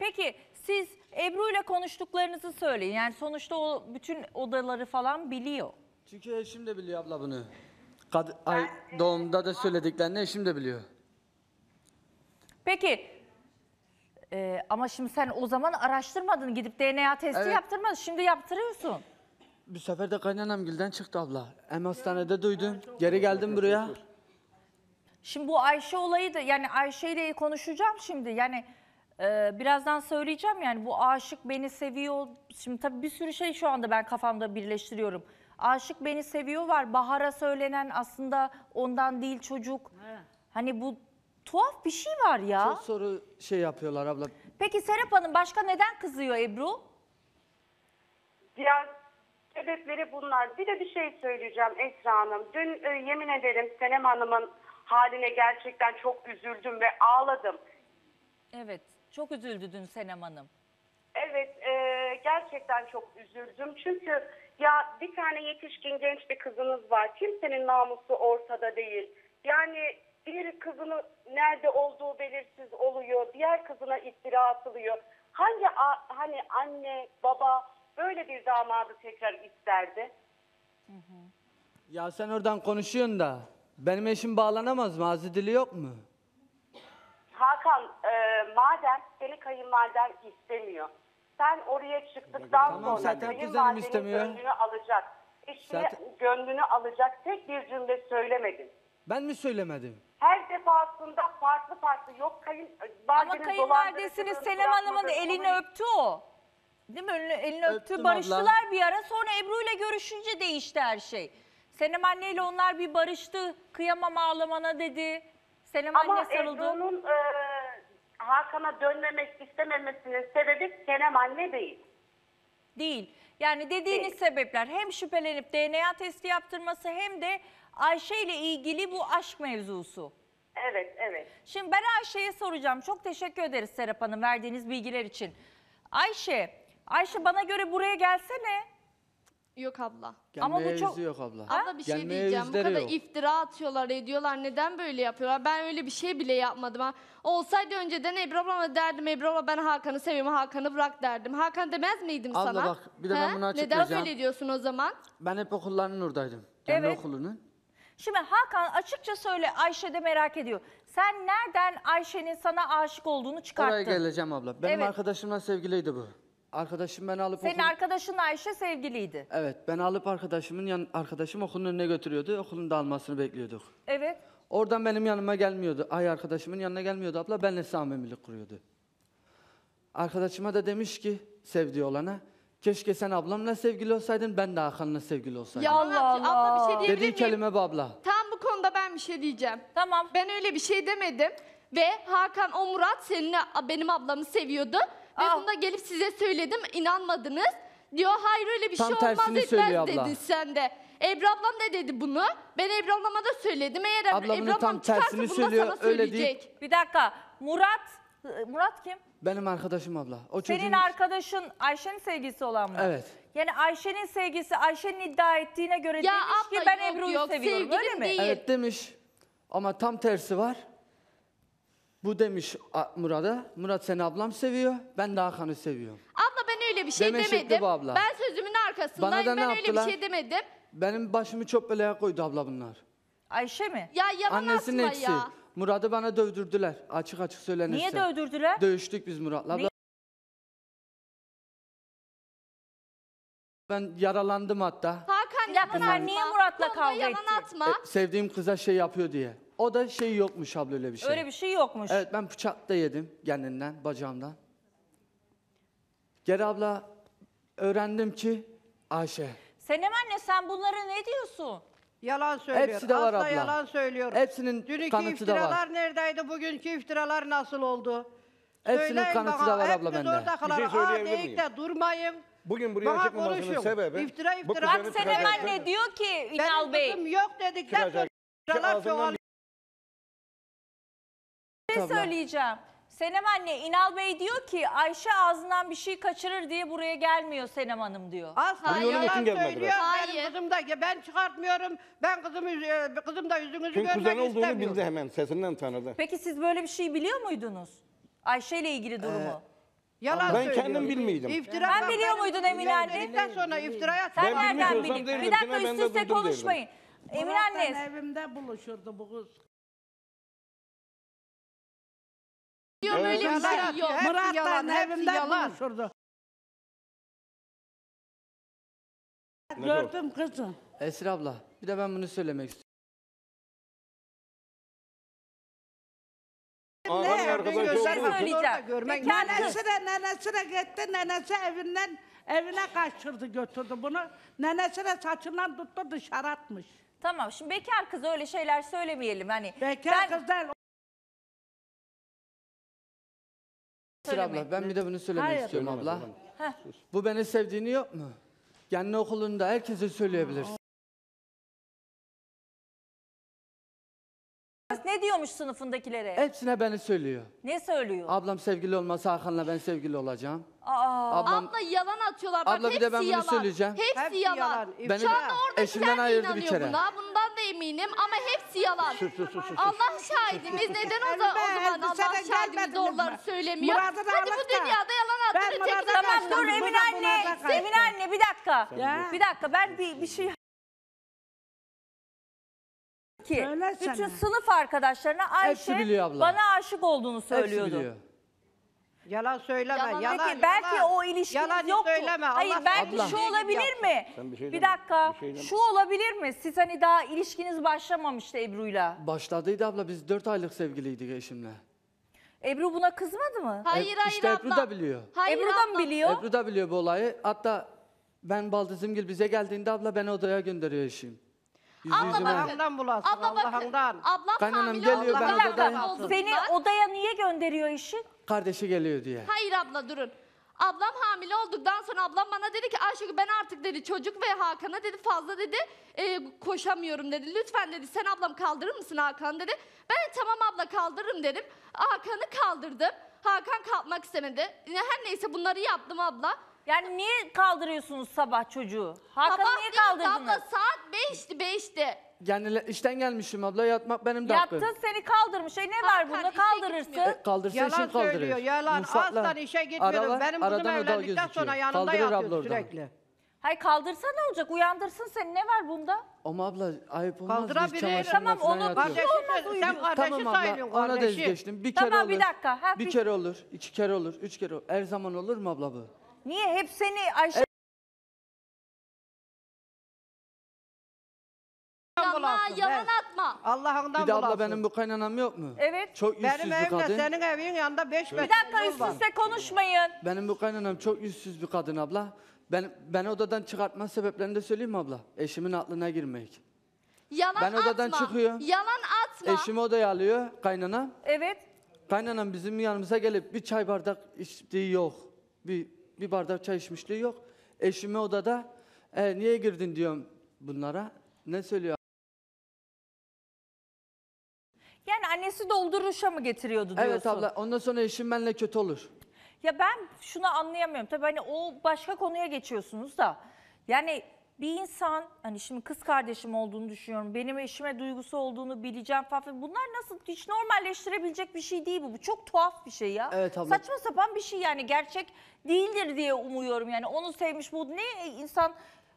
Peki siz Ebru ile konuştuklarınızı söyleyin. Yani sonuçta o bütün odaları falan biliyor. Çünkü eşim de biliyor abla bunu. Kad ay doğumda da söylediklerini eşim de biliyor. Peki e, ama şimdi sen o zaman araştırmadın. Gidip DNA testi Evet. yaptırmadın. Şimdi yaptırıyorsun. Bir sefer de kaynanam gilden çıktı abla. Hem hastanede duydum. Geri geldim buraya. Şimdi bu Ayşe olayı da yani Ayşe ile konuşacağım şimdi. Yani e, birazdan söyleyeceğim yani bu aşık beni seviyor. Şimdi tabii bir sürü şey şu anda ben kafamda birleştiriyorum. Aşık beni seviyor var. Bahar'a söylenen aslında ondan değil çocuk. Hani bu tuhaf bir şey var ya. Çok soru şey yapıyorlar abla. Peki Serap Hanım başka neden kızıyor Ebru? Diğer sebepleri bunlar. Bir de bir şey söyleyeceğim Esra Hanım. Dün e, yemin ederim Senem Hanım'ın haline gerçekten çok üzüldüm ve ağladım. Evet çok üzüldü dün Senem Hanım. Evet e, gerçekten çok üzüldüm. Çünkü ya bir tane yetişkin genç bir kızınız var. Kimsenin namusu ortada değil. Yani bir kızının nerede olduğu belirsiz oluyor. Diğer kızına iftira atılıyor. Hangi a- hani anne baba böyle bir damadı tekrar isterdi? Ya sen oradan konuşuyorsun da. Benim eşim bağlanamaz mı? Ağzı dili yok mu? Hakan e, madem seni kayınvaliden istemiyor. Sen oraya çıktıktan Tamam, sonra zaten kuzenim kayınvalidenin istemiyor. gönlünü alacak. Eşine Zaten- gönlünü alacak tek bir cümle söylemedin. Ben mi söylemedim? Her defasında farklı farklı yok kayın Ama validenin kayınvalidesiniz dolandırıcılığını Senem Hanım'ın bırakmadı. elini Onu- öptü o. Değil mi? Elini, elini öptü, Öptüm barıştılar bir ara. Sonra Ebru ile görüşünce değişti her şey. Senem anneyle onlar bir barıştı. Kıyamam ağlamana dedi. Senem Ama anne sarıldı. Ebru'nun e, Hakan'a dönmemek istememesinin sebebi Senem anne değil. Değil. Yani dediğiniz Değil. sebepler hem şüphelenip DNA testi yaptırması hem de Ayşe ile ilgili bu aşk mevzusu. Evet, evet. Şimdi ben Ayşe'ye soracağım. Çok teşekkür ederiz Serap Hanım verdiğiniz bilgiler için. Ayşe, Ayşe bana göre buraya gelsene. Yok abla. Ama bu Gelmeye çok- yüzü yok abla. Abla bir şey Gelmeye diyeceğim. Bu yüzleri kadar yok. iftira atıyorlar, ediyorlar. Neden böyle yapıyorlar? Ben öyle bir şey bile yapmadım. Ha. Olsaydı önceden Ebru ablama derdim. Ebru abla ben Hakan'ı seviyorum. Hakan'ı bırak derdim. Hakan demez miydim Abla sana? bak, bir de ben bunu Neden açıklayacağım. böyle diyorsun o zaman? Ben hep okullarının oradaydım. Kendi Evet. okulunun. Şimdi Hakan açıkça söyle Ayşe de merak ediyor. Sen nereden Ayşe'nin sana aşık olduğunu çıkarttın? Oraya geleceğim abla. Benim Evet. arkadaşımla sevgiliydi bu. Arkadaşım beni alıp Senin okul... arkadaşın Ayşe sevgiliydi. Evet, beni alıp arkadaşımın yan... arkadaşım okulun önüne götürüyordu. Okulun dağılmasını bekliyorduk. Evet. Oradan benim yanıma gelmiyordu. Ay arkadaşımın yanına gelmiyordu abla. Benle samimilik kuruyordu. Arkadaşıma da demiş ki sevdiği olana. Keşke sen ablamla sevgili olsaydın, ben de Hakan'la sevgili olsaydım. Ya Allah Allah Allah. Abla bir şey diyebilir Dediği miyim? kelime bu abla. Tam bu konuda ben bir şey diyeceğim. Tamam. Ben öyle bir şey demedim. Ve Hakan o Murat seninle benim ablamı seviyordu. Ve Aa. bunu da gelip size söyledim. inanmadınız. Diyor hayır öyle bir Tam şey olmaz tersini etmez söylüyor abla. dedin sen de. Ebru ablam da dedi bunu. Ben Ebru ablama da söyledim. Eğer Ebru, Abla bunu Ebru tam ablam çıkarsa tersini bunu da söylüyor, sana öyle değil. söyleyecek. Bir dakika. Murat, Murat kim? Benim arkadaşım abla. O Senin çocuğun... arkadaşın Ayşe'nin sevgilisi olan mı? Evet. Yani Ayşe'nin sevgilisi Ayşe'nin iddia ettiğine göre Ya demiş abla ki ben yok, Ebru'yu yok, seviyorum öyle sevgilim mi? değil. Evet demiş. Ama tam tersi var. Bu demiş A- Murat'a. Murat seni ablam seviyor. Ben de Hakan'ı seviyorum. Abla ben öyle bir şey Deme şekli demedim. bu abla. Ben sözümün arkasındayım. Bana da ne ben öyle bir yaptılar? şey demedim. Benim başımı çok belaya koydu abla bunlar. Ayşe mi? Ya yalan Annesinin atma eksi. ya. Murat'ı bana dövdürdüler. Açık açık söylenirse. Niye dövdürdüler? Dövüştük biz Murat'la. Ne-. Ben yaralandım hatta. Bir dakika, sen niye. Murat'la kavga yalan ettin? atma. E, sevdiğim kıza şey yapıyor diye. O da şey yokmuş abla öyle bir şey. Öyle bir şey yokmuş. Evet ben bıçak da yedim kendinden, bacağımdan. Geri abla öğrendim ki Ayşe. Senem anne sen bunlara ne diyorsun? Yalan söylüyor. Hepsi de var Asla abla. yalan söylüyor. Hepsinin Dünkü kanıtı da var. iftiralar neredeydi? Bugünkü iftiralar nasıl oldu? Hepsinin Söyleyin kanıtı bana, da var abla hepiniz bende. orada Bir şey söyleyebilir miyim? de durmayın. Bugün buraya Bana çıkmamasının konuşun. sebebi İftira, bu iftira. Bak kuzenin Senem çıkacak- anne diyor ki Benim Ünal Bey. kızım yok dedikten sonra çıkacak. iftiralar Ağzından çoğalıyor. Bir şey söyleyeceğim. Senem anne İnal Bey diyor ki Ayşe ağzından bir şey kaçırır diye buraya gelmiyor Senem Hanım diyor. Asla yalan söylüyor. Hayır. Benim kızım da ben çıkartmıyorum. Ben kızım, kızım da yüzünüzü Çünkü görmek kuzen olduğunu istemiyor. bildi hemen sesinden tanıdı. Peki siz böyle bir şey biliyor muydunuz? Ayşe ile ilgili durumu. Yalan Ben söylüyor. kendim bilmiyordum. İftira bak, biliyor muydun Emine anne? evlendikten sonra iftiraya Sen Ben bilmiş nereden olsam bildin? derdim Bir ki dakika ben üst de üste derdim. konuşmayın. Emine Murat'tan anne evimde buluşurdu bu kız. Diyorum Evet. öyle bir Yalan şey yok. Yalan, hepsi evimde yalan. buluşurdu. Ne Gördüm kızım. Esra abla bir de ben bunu söylemek istiyorum. Hakan'ın Ne? için- orada söyleyeceğim. görmen Bekar lazım. kız. Nenesine nenesine gitti. Nenesi evinden evine kaçırdı götürdü bunu. Nenesine saçından tuttu dışarı atmış. tamam şimdi bekar kız öyle şeyler söylemeyelim hani. Bekar ben kız değil. Esra abla ben bir de bunu söylemek Hayır. istiyorum abla. Heh. Bu beni sevdiğini yok mu? Kendi okulunda herkese söyleyebilirsin. Ne diyormuş sınıfındakilere? Hepsine beni söylüyor. Ne söylüyor? Ablam sevgili olmasa Hakan'la ben sevgili olacağım. Aa, Ablam Abla yalan atıyorlar. Bak, Abla bir hepsi de ben bunu yalan. söyleyeceğim. Hepsi, Hepsi yalan. yalan, Beni iftira. Şu anda orada eşimden kendi ayırdı bir inanıyor kere. buna. Bundan da eminim ama hepsi yalan. Allah şahidimiz neden o, da, o zaman elbisene Allah şahidimiz gelmediniz doğruları mi? söylemiyor. Murat'ı da Hadi bu dünyada yalan Ben attığını Murat'ı çekin. da Tamam dur Emine anne. kaçtı. Emine anne bir dakika. Bir dakika ben bir, bir şey ki Söylesene. bütün sınıf arkadaşlarına Ayşe biliyor abla. bana aşık olduğunu Hepsi söylüyordu. biliyor. Yalan söyleme. Yalan. Yalan, Peki belki o ilişkiniz Yalan yoktu. söyleme. Hayır Allah belki Abla. şu olabilir mi? Sen bir şey bir deme, dakika. bir şey deme. şu olabilir mi? Siz hani daha ilişkiniz başlamamıştı Ebru'yla. Başladıydı abla biz 4 aylık sevgiliydik eşimle. Ebru buna kızmadı mı? Hayır E, hayır işte abla. Ebru da biliyor. Hayır Ebru da mı abla. biliyor? Ebru da biliyor bu olayı. Hatta ben Baldızımgil bize geldiğinde abla beni odaya gönderiyor eşim. Abla bakın. Allah'ından bulasın. Abla bakın. Allah'ından. Ablam Kaynanam hamile geliyor, oldu. ben Bir dakika. odadayım. Seni Bak. odaya niye gönderiyor eşin? Kardeşi geliyor diye. Hayır abla durun. Ablam hamile olduktan sonra ablam bana dedi ki Ayşegül ben artık dedi çocuk ve Hakan'a dedi fazla dedi e, koşamıyorum dedi. Lütfen dedi sen ablam kaldırır mısın Hakan dedi. Ben de tamam abla kaldırırım dedim. Hakan'ı kaldırdım. Hakan kalkmak istemedi. Yine Her neyse bunları yaptım abla. Yani niye kaldırıyorsunuz sabah çocuğu? Hakan'ı Sabah niye değil kaldırdınız? abla saat 5'ti 5'ti. Yani işten gelmişim abla yatmak benim de hakkım. Yattın seni kaldırmış. E ne var Hakan bunda işe kaldırırsın. gitmiyor. E, kaldırsa Yalan işim kaldırır. söylüyor. Yalan. Aslan işe gitmiyorum. aralar, Benim kızım aradan oda evlendikten sonra yanında Kaldırır abla yatıyor oradan. sürekli. Hayır kaldırsa ne olacak? Uyandırsın seni. Ne var bunda? Ama abla ayıp olmaz. Kaldırabilir. Biz çamaşırla Tamam, falan onu- yatıyoruz. Kardeşi, sen kardeşi Tamam abla sayılıyorsun ona da kardeşi. geçtim. Bir kere Tamam, olur. bir dakika. Ha, bir bir- kere olur, iki kere olur, üç kere olur. Her zaman olur mu abla bu? Niye hep seni Ayşe Yalan, bulasın, yalan atma. Allah'ından Bir de abla bulasın. benim bu kaynanam yok mu? Evet. Çok yüzsüz Benim bir evimle kadın. senin evin yanında 5 metre Bir dakika yol üst var. üste konuşmayın. Benim bu kaynanam çok yüzsüz bir kadın abla. Ben beni odadan çıkartma sebeplerini de söyleyeyim mi abla? Eşimin aklına girmek. Yalan Ben odadan atma. çıkıyor. Yalan atma. Eşimi odaya alıyor kaynanam. Evet. Kaynanam bizim yanımıza gelip bir çay bardak içtiği yok. Bir, bir bardak çay içmişliği yok. Eşimi odada e, niye girdin diyorum bunlara. Ne söylüyor? Yani annesi dolduruşa mı getiriyordu diyorsun? Evet abla ondan sonra eşim benimle kötü olur. Ya ben şunu anlayamıyorum. Tabii hani o başka konuya geçiyorsunuz da. Yani bir insan hani şimdi kız kardeşim olduğunu düşünüyorum. Benim eşime duygusu olduğunu bileceğim falan. Bunlar nasıl hiç normalleştirebilecek bir şey değil bu. Bu çok tuhaf bir şey ya. Evet abla. Saçma sapan bir şey yani gerçek değildir diye umuyorum yani. Onu sevmiş bu ne insan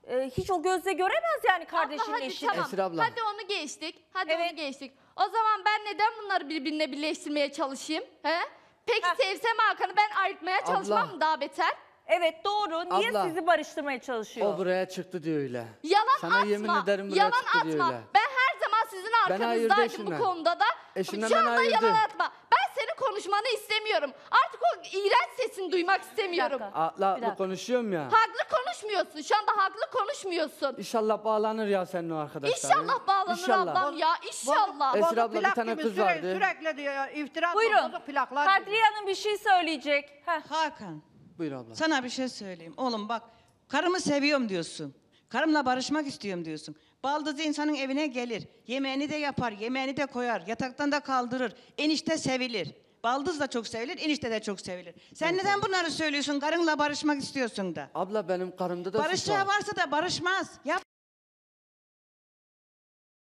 e, hiç o gözle göremez yani kardeşinin abla hadi eşini. tamam. Esra abla. Hadi onu geçtik. Hadi Evet. onu geçtik. O zaman ben neden bunları birbirine birleştirmeye çalışayım? He? Peki Ha. sevsem Hakan'ı ben ayırtmaya çalışmam Abla. mı daha beter? Evet doğru. Niye Abla. sizi barıştırmaya çalışıyor? O buraya çıktı diyor öyle. Yalan Sana atma. yemin ederim buraya yalan çıktı atma. diyor öyle. Ben her zaman sizin arkanızdaydım eşimden. bu konuda da. Eşimden Şu beni anda ayırdı. yalan atma. Ben senin konuşmanı istemiyorum. Artık o iğrenç sesini duymak istemiyorum. dakika. Bir dakika. konuşuyorum ya. Haklı konuşmuyorsun. Şu anda haklı konuşmuyorsun. İnşallah bağlanır ya senin o arkadaşlar. İnşallah bağlanır ablam ya. İnşallah. Esra abla, bir plak tane gibi kız sürekli, vardı. Sürekli diyor iftira Buyurun. bozuk plaklar. Kadriye Hanım bir şey söyleyecek. Heh. Hakan, Buyur abla. sana bir şey söyleyeyim. Oğlum bak, karımı seviyorum diyorsun. Karımla barışmak istiyorum diyorsun. Baldızı insanın evine gelir. Yemeğini de yapar, yemeğini de koyar. Yataktan da kaldırır. Enişte sevilir. Baldız da çok sevilir, enişte de çok sevilir. Sen neden bunları söylüyorsun? Karınla barışmak istiyorsun da. Abla benim karımda da suç var. varsa da barışmaz. Yap,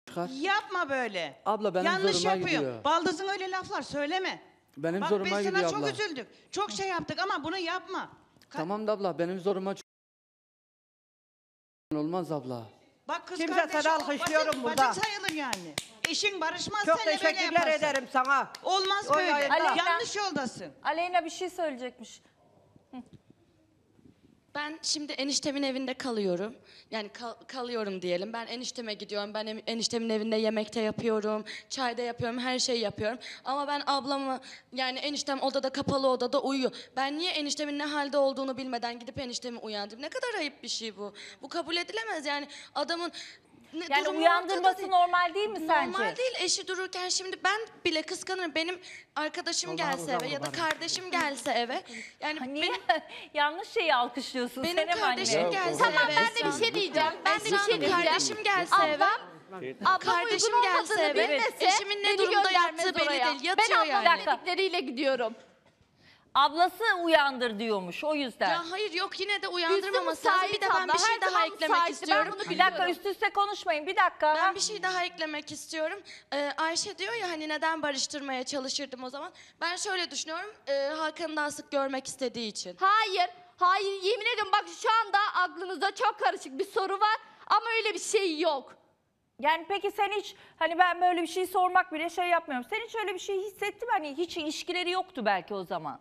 Çıkar. yapma böyle. Abla benim Yanlış zoruma yapıyor. gidiyor. Baldızın öyle laflar söyleme. Benim Bak zoruma biz gidiyor sana abla. çok üzüldük. Çok şey yaptık ama bunu yapma. Ka- Tamam da abla benim zoruma çok... Olmaz abla. Bak kız Kimse o alkışlıyorum bacın- burada. Bacın sayılır yani. Eşin barışmaz Çok seninle böyle teşekkürler ederim sana. Olmaz O böyle. Aleyna- Yanlış yoldasın. Aleyna bir şey söyleyecekmiş. Ben şimdi eniştemin evinde kalıyorum. Yani kal- kalıyorum diyelim. Ben enişteme gidiyorum. Ben em- eniştemin evinde yemekte yapıyorum, çayda yapıyorum, her şeyi yapıyorum. Ama ben ablamı yani eniştem odada kapalı odada uyuyor. Ben niye eniştemin ne halde olduğunu bilmeden gidip eniştemi uyandırayım? Ne kadar ayıp bir şey bu. Bu kabul edilemez yani adamın ne, Yani durumu uyandırması ortada değil. normal değil mi sence? Normal değil. Eşi dururken şimdi ben bile kıskanırım. Benim arkadaşım gelse eve ya da kardeşim gelse eve. Yani Niye benim yanlış şeyi alkışlıyorsun benim Senem kardeşim anne? gelse Tamam eve. ben de bir şey diyeceğim. Ben de bir şey diyeceğim. kardeşim gelse eve. Ablam Kardeşim uygun gelse olmadığını eve, bilmese eşimin ne beni durumda göndermez yattığı belli oraya. değil, yatıyor ben ablamın yani. dedikleriyle gidiyorum. Ablası uyandır diyormuş o yüzden. Ya hayır yok yine de uyandırmaması lazım. Bir de ben bir şey daha eklemek istiyorum. Ben bunu bir dakika üst üste konuşmayın bir dakika. Ben bir şey daha eklemek istiyorum. Ee, Ayşe diyor ya hani neden barıştırmaya çalışırdım o zaman. Ben şöyle düşünüyorum. E, Hakan'ı daha sık görmek istediği için. Hayır. Hayır yemin ediyorum bak şu anda aklınızda çok karışık bir soru var ama öyle bir şey yok. Yani peki sen hiç hani ben böyle bir şey sormak bile şey yapmıyorum. Sen hiç öyle bir şey hissettin mi? Hani hiç ilişkileri yoktu belki o zaman.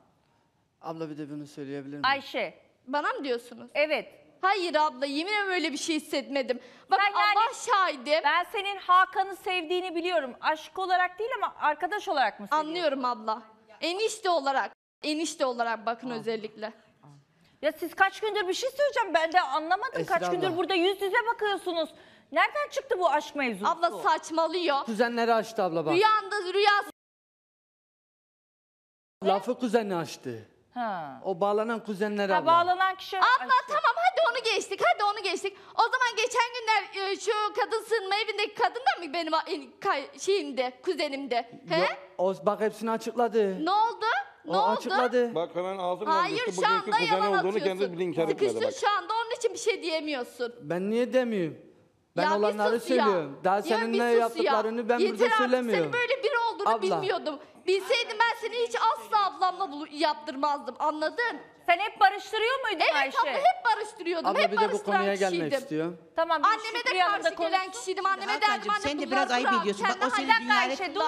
Abla bir de bunu söyleyebilir miyim? Ayşe. Bana mı diyorsunuz? Evet. Hayır abla yemin ederim öyle bir şey hissetmedim. Bak Ben yani- Allah şahidim. Ben senin Hakan'ı sevdiğini biliyorum. Aşk olarak değil ama arkadaş olarak mı seviyorsun? Anlıyorum abla. Enişte olarak. Enişte olarak bakın özellikle. Ya siz kaç gündür bir şey söyleyeceğim. Ben de anlamadım. Esra kaç gündür abla. burada yüz yüze bakıyorsunuz. Nereden çıktı bu aşk mevzusu? Abla saçmalıyor. Kuzenleri açtı abla bak. Rüyanda rüyası Lafı kuzeni açtı. Ha. O bağlanan kuzenleri Ha, abla. bağlanan kişi Abla açtı. tamam hadi onu geçtik hadi onu geçtik. O zaman geçen günler e, şu kadın sığınma evindeki kadın da mı benim a- en- kay- şeyimde kuzenimde? He? Yo- o bak hepsini açıkladı. Ne oldu? Ne o oldu? açıkladı. Bak hemen ağzından Hayır şu Bugünkü anda yalan olduğunu atıyorsun. kendisi bile inkar etmedi Sıkıştın şu anda onun için bir şey diyemiyorsun. Ben niye demiyorum? Ben Ya bir olanları sus ya. söylüyorum. Daha Ya senin bir ne sus ya. yaptıklarını ben Yeter burada artık, söylemiyorum. Senin böyle biri olduğunu Abla. bilmiyordum. Bilseydim ben seni hiç asla ablamla bulu- yaptırmazdım anladın? Sen hep barıştırıyor muydun Evet Ayşe? abla hep barıştırıyordum. Abla hep bir de bu barıştıran konuya gelmek kişiydim. bir Anneme de karşı gelen kişiydim. Anneme derdim Hakan'cığım, anne sen de biraz ayıp bırak, ediyorsun. Bak, kendi o senin halinde dünyaret- Ayşe, dur.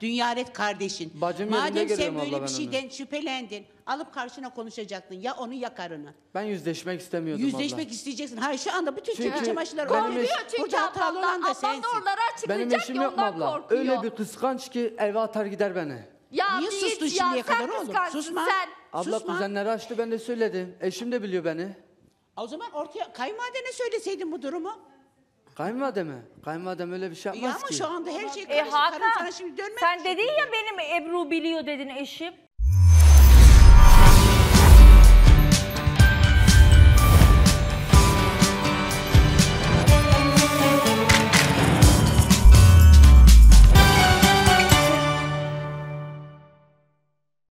Dünyaret kardeşin. Bacım yerinde Madem sen abla böyle ben bir onu. şeyden şüphelendin, alıp karşına konuşacaktın. Ya onu ya karını. Ben yüzleşmek istemiyordum Yüzleşmek abla. isteyeceksin. Hayır şu anda bütün Çünkü kirli çamaşırları benim ortaya- eş- Korkuyor çünkü Burada hatalı ablamdan. olan da Ablam sensin. da Benim açıklayacak eşim ki yok mu ondan abla? korkuyor. Öyle bir kıskanç ki eve atar gider beni. Ya Niye sustun git ya, şimdiye sen kadar oğlum? kıskançsın Susma. Sen. Abla Susma. kuzenleri açtı ben de söyledim. Eşim de biliyor beni. O zaman ortaya kayınvalidene söyleseydin bu durumu. Kayınvalide mi? Kayınvalidem öyle bir şey Ya yapmaz ama ki. şu anda her şey E karışık. Karın Hakan sana şimdi dönmez sen dedin ya benim Ebru biliyor dedin eşim.